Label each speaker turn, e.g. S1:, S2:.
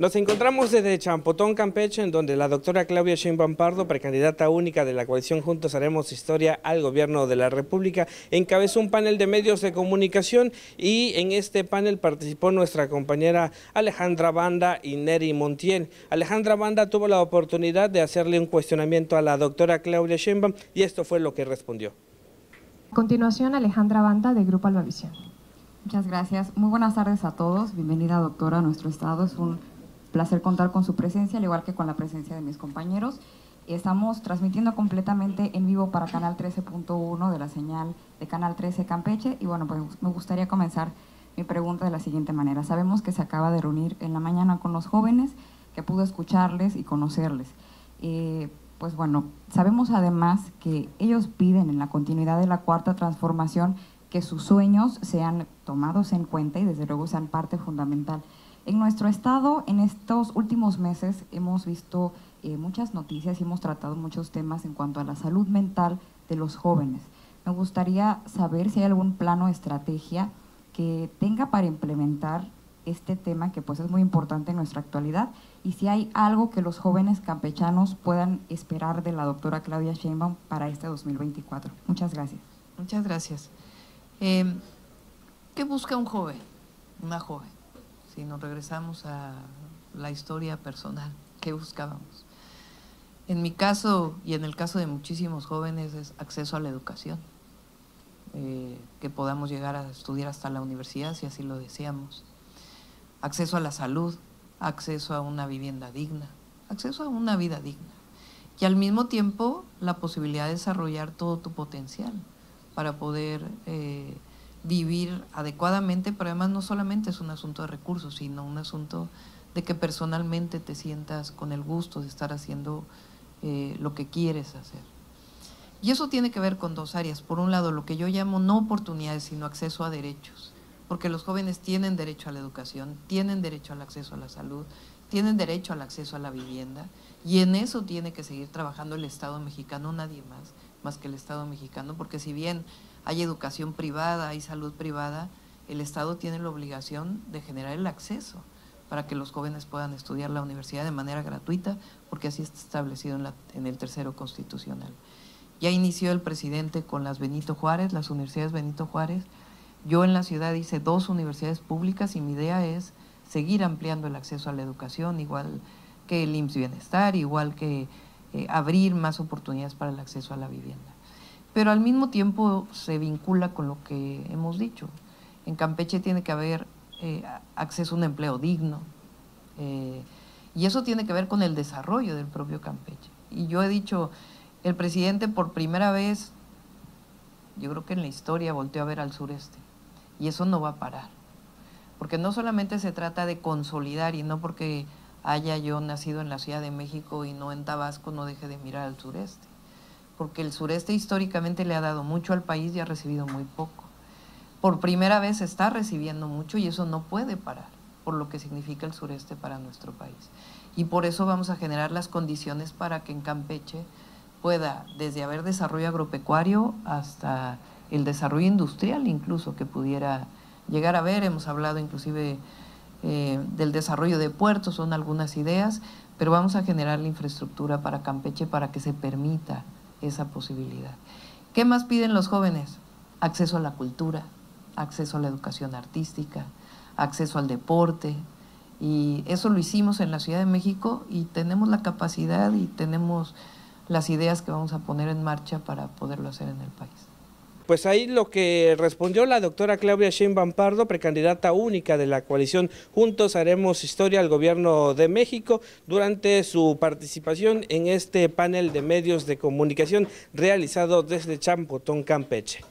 S1: Nos encontramos desde Champotón, Campeche, en donde la doctora Claudia Sheinbaum Pardo, precandidata única de la coalición Juntos Haremos Historia al Gobierno de la República, encabezó un panel de medios de comunicación y en este panel participó nuestra compañera Alejandra Banda y Neri Montiel. Alejandra Banda tuvo la oportunidad de hacerle un cuestionamiento a la doctora Claudia Sheinbaum y esto fue lo que respondió.
S2: A continuación, Alejandra Banda de Grupo Albavisión.
S3: Muchas gracias. Muy buenas tardes a todos. Bienvenida, doctora, a nuestro estado. Es un placer contar con su presencia, al igual que con la presencia de mis compañeros. Estamos transmitiendo completamente en vivo para Canal 13.1 de la señal de Canal 13 Campeche. Y bueno, pues me gustaría comenzar mi pregunta de la siguiente manera. Sabemos que se acaba de reunir en la mañana con los jóvenes, que pudo escucharles y conocerles. Eh, pues bueno, sabemos además que ellos piden en la continuidad de la cuarta transformación que sus sueños sean tomados en cuenta y desde luego sean parte fundamental en nuestro estado, en estos últimos meses, hemos visto eh, muchas noticias y hemos tratado muchos temas en cuanto a la salud mental de los jóvenes. Me gustaría saber si hay algún plano de estrategia que tenga para implementar este tema que pues es muy importante en nuestra actualidad y si hay algo que los jóvenes campechanos puedan esperar de la doctora Claudia Sheinbaum para este 2024. Muchas gracias.
S4: Muchas gracias. Eh, ¿Qué busca un joven, una joven? Si nos regresamos a la historia personal que buscábamos. En mi caso y en el caso de muchísimos jóvenes es acceso a la educación, eh, que podamos llegar a estudiar hasta la universidad si así lo deseamos, acceso a la salud, acceso a una vivienda digna, acceso a una vida digna y al mismo tiempo la posibilidad de desarrollar todo tu potencial para poder eh, vivir adecuadamente, pero además no solamente es un asunto de recursos, sino un asunto de que personalmente te sientas con el gusto de estar haciendo eh, lo que quieres hacer. Y eso tiene que ver con dos áreas. Por un lado, lo que yo llamo no oportunidades, sino acceso a derechos, porque los jóvenes tienen derecho a la educación, tienen derecho al acceso a la salud, tienen derecho al acceso a la vivienda, y en eso tiene que seguir trabajando el Estado mexicano, nadie más, más que el Estado mexicano, porque si bien hay educación privada, hay salud privada, el Estado tiene la obligación de generar el acceso para que los jóvenes puedan estudiar la universidad de manera gratuita, porque así está establecido en, en el tercero constitucional. Ya inició el presidente con las Benito Juárez, las universidades Benito Juárez. Yo en la ciudad hice dos universidades públicas y mi idea es seguir ampliando el acceso a la educación, igual que el IMSS Bienestar, igual que eh, abrir más oportunidades para el acceso a la vivienda pero al mismo tiempo se vincula con lo que hemos dicho. En Campeche tiene que haber eh, acceso a un empleo digno eh, y eso tiene que ver con el desarrollo del propio Campeche. Y yo he dicho, el presidente por primera vez, yo creo que en la historia volteó a ver al sureste y eso no va a parar. Porque no solamente se trata de consolidar y no porque haya yo nacido en la Ciudad de México y no en Tabasco no deje de mirar al sureste porque el sureste históricamente le ha dado mucho al país y ha recibido muy poco. Por primera vez está recibiendo mucho y eso no puede parar, por lo que significa el sureste para nuestro país. Y por eso vamos a generar las condiciones para que en Campeche pueda, desde haber desarrollo agropecuario hasta el desarrollo industrial incluso que pudiera llegar a ver, hemos hablado inclusive eh, del desarrollo de puertos, son algunas ideas, pero vamos a generar la infraestructura para Campeche para que se permita esa posibilidad. ¿Qué más piden los jóvenes? Acceso a la cultura, acceso a la educación artística, acceso al deporte. Y eso lo hicimos en la Ciudad de México y tenemos la capacidad y tenemos las ideas que vamos a poner en marcha para poderlo hacer en el país.
S1: Pues ahí lo que respondió la doctora Claudia Sheinbaum Pardo, precandidata única de la coalición Juntos Haremos Historia al Gobierno de México, durante su participación en este panel de medios de comunicación realizado desde Champotón, Campeche.